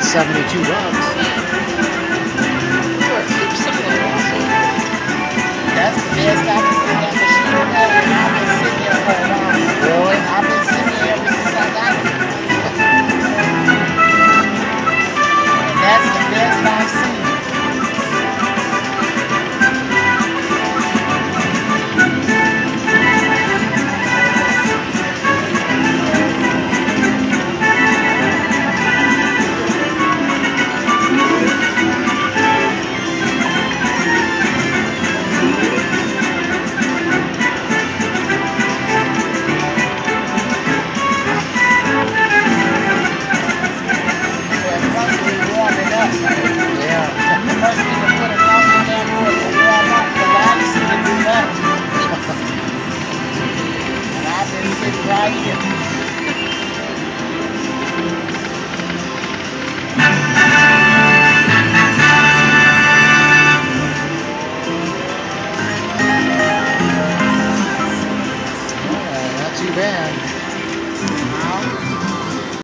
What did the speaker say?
Go. 72 bucks. Sitting right here. Too bad.